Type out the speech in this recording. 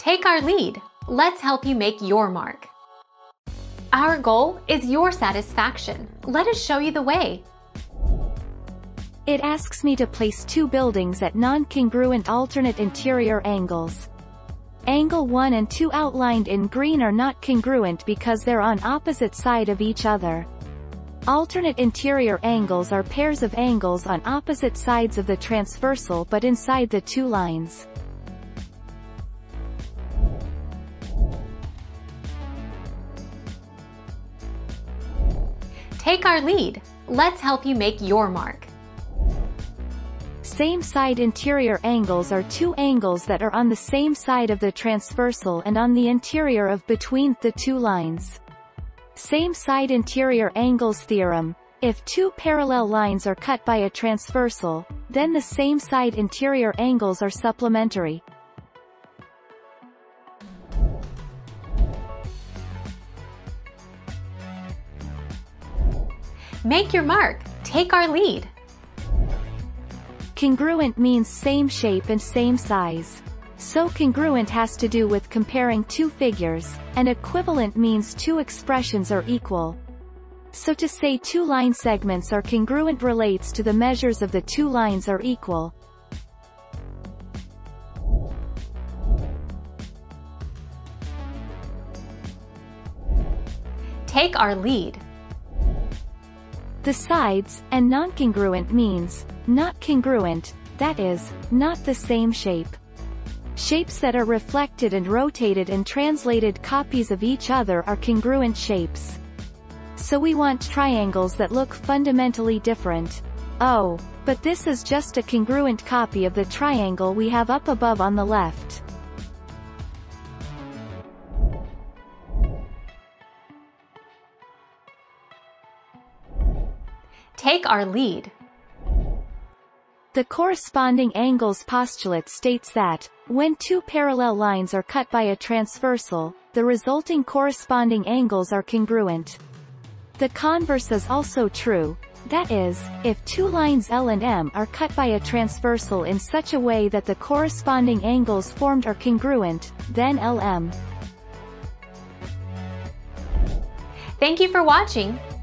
Take our lead. Let's help you make your mark. Our goal is your satisfaction. Let us show you the way. It asks me to place two buildings at non-congruent alternate interior angles. Angle 1 and 2 outlined in green are not congruent because they're on opposite side of each other. Alternate interior angles are pairs of angles on opposite sides of the transversal but inside the two lines. Take our lead. Let's help you make your mark. Same side interior angles are two angles that are on the same side of the transversal and on the interior of between the two lines. Same side interior angles theorem. If two parallel lines are cut by a transversal, then the same side interior angles are supplementary. Make your mark. Take our lead. Congruent means same shape and same size. So congruent has to do with comparing two figures, and equivalent means two expressions are equal. So to say two line segments are congruent relates to the measures of the two lines are equal. Take our lead. The sides, and non-congruent means, not congruent, that is, not the same shape. Shapes that are reflected and rotated and translated copies of each other are congruent shapes. So we want triangles that look fundamentally different. Oh, but this is just a congruent copy of the triangle we have up above on the left. Take our lead. The corresponding angles postulate states that, when two parallel lines are cut by a transversal, the resulting corresponding angles are congruent. The converse is also true, that is, if two lines L and M are cut by a transversal in such a way that the corresponding angles formed are congruent, then LM. Thank you for watching.